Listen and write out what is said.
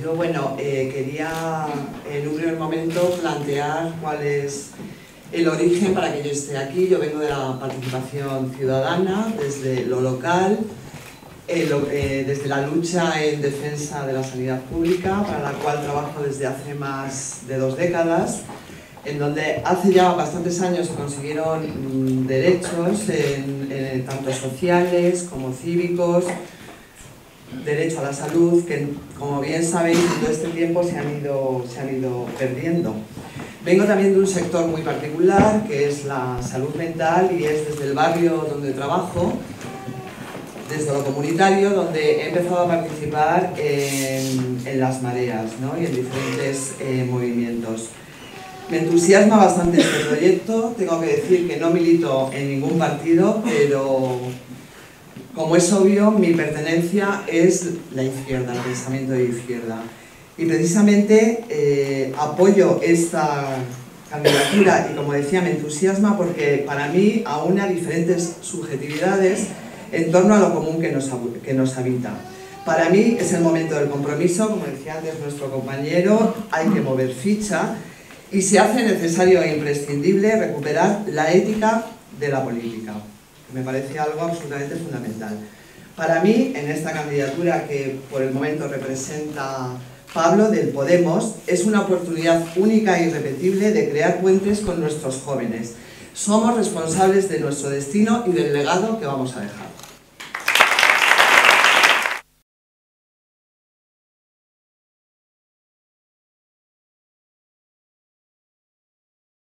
Yo, bueno, eh, quería en un primer momento plantear cuál es el origen para que yo esté aquí. Yo vengo de la participación ciudadana, desde lo local, eh, eh, desde la lucha en defensa de la sanidad pública, para la cual trabajo desde hace más de dos décadas, en donde hace ya bastantes años se consiguieron mm, derechos, en, tanto sociales como cívicos, derecho a la salud, que como bien sabéis, en todo este tiempo se han ido, se han ido perdiendo. Vengo también de un sector muy particular, que es la salud mental, y es desde el barrio donde trabajo, desde lo comunitario, donde he empezado a participar en, las mareas ¿no? y en diferentes eh, movimientos. Me entusiasma bastante este proyecto, tengo que decir que no milito en ningún partido, pero como es obvio, mi pertenencia es la izquierda, el pensamiento de izquierda. Y precisamente eh, apoyo esta candidatura y como decía me entusiasma porque para mí aúna diferentes subjetividades en torno a lo común que nos, que nos habita. Para mí es el momento del compromiso, como decía antes nuestro compañero, hay que mover ficha y se hace necesario e imprescindible recuperar la ética de la política. Me parece algo absolutamente fundamental. Para mí, en esta candidatura que por el momento representa Pablo del Podemos, es una oportunidad única e irrepetible de crear puentes con nuestros jóvenes. Somos responsables de nuestro destino y del legado que vamos a dejar.